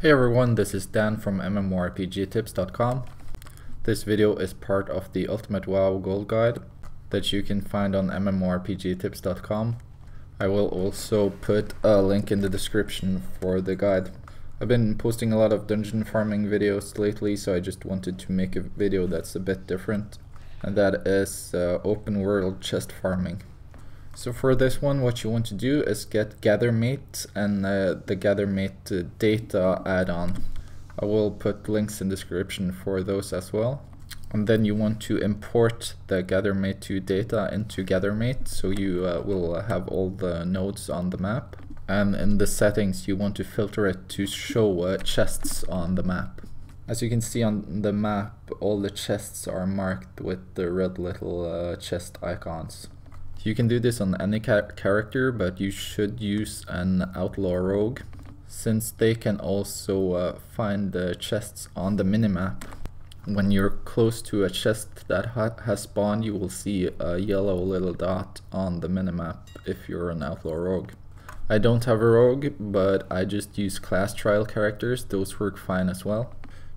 Hey everyone, this is Dan from MMORPGtips.com. This video is part of the Ultimate WoW Gold Guide that you can find on MMORPGtips.com. I will also put a link in the description for the guide. I've been posting a lot of dungeon farming videos lately, so I just wanted to make a video that's a bit different, and that is uh, open world chest farming. So for this one, what you want to do is get GatherMate and uh, the GatherMate uh, data add-on. I will put links in description for those as well. And then you want to import the GatherMate 2 data into GatherMate, so you uh, will have all the nodes on the map. And in the settings, you want to filter it to show uh, chests on the map. As you can see on the map, all the chests are marked with the red little uh, chest icons. You can do this on any character, but you should use an outlaw rogue, since they can also uh, find the chests on the minimap. When you're close to a chest that ha has spawned, you will see a yellow little dot on the minimap if you're an outlaw rogue. I don't have a rogue, but I just use class trial characters, those work fine as well.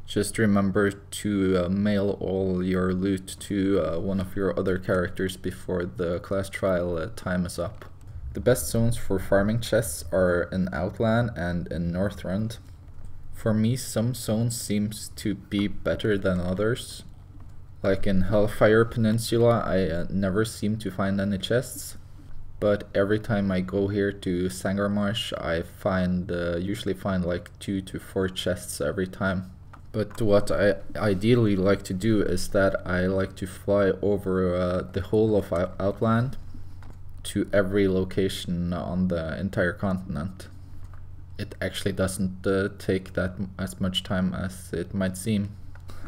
Just remember to uh, mail all your loot to uh, one of your other characters before the class trial uh, time is up. The best zones for farming chests are in Outland and in Northrend. For me, some zones seems to be better than others. Like in Hellfire Peninsula, I uh, never seem to find any chests. But every time I go here to Zangarmarsh, I find uh, usually find like two to four chests every time. But what I ideally like to do is that I like to fly over uh, the whole of Outland to every location on the entire continent. It actually doesn't uh, take that as much time as it might seem.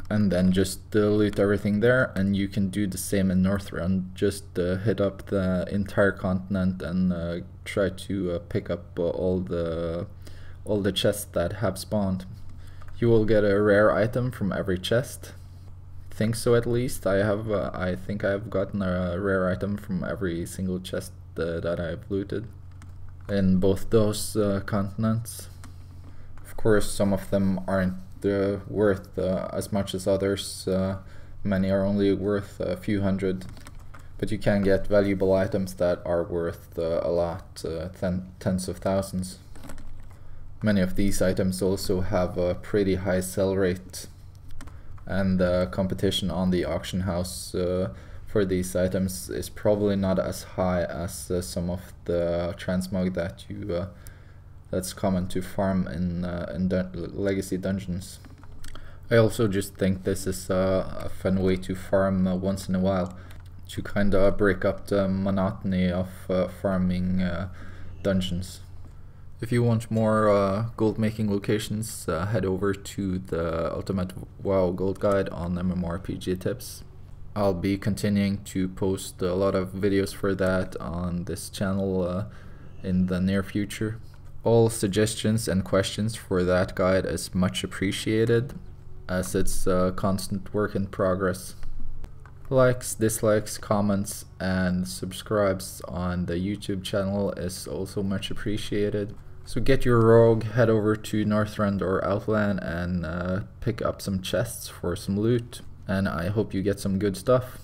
And then just delete everything there and you can do the same in Northrend. Just uh, hit up the entire continent and uh, try to uh, pick up all the all the chests that have spawned. You will get a rare item from every chest. Think so at least. I have. Uh, I think I have gotten a rare item from every single chest uh, that I've looted in both those uh, continents. Of course, some of them aren't uh, worth uh, as much as others. Many are only worth a few hundred but you can get valuable items that are worth uh, a lot, uh, ten, tens of thousands. Many of these items also have a pretty high sell rate and the competition on the auction house uh, for these items is probably not as high as uh, some of the transmog that you uh, that's common to farm in uh, in dun legacy dungeons. I also just think this is a fun way to farm uh, once in a while to kind of break up the monotony of uh, farming dungeons. If you want more uh, gold making locations, uh, head over to the Ultimate WoW Gold Guide on MMORPG tips. I'll be continuing to post a lot of videos for that on this channel uh, in the near future. All suggestions and questions for that guide is much appreciated as it's a constant work in progress. Likes, dislikes, comments, and subscribes on the YouTube channel is also much appreciated. So get your rogue, head over to Northrend or Outland and uh, pick up some chests for some loot. And I hope you get some good stuff.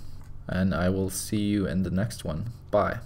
And I will see you in the next one. Bye.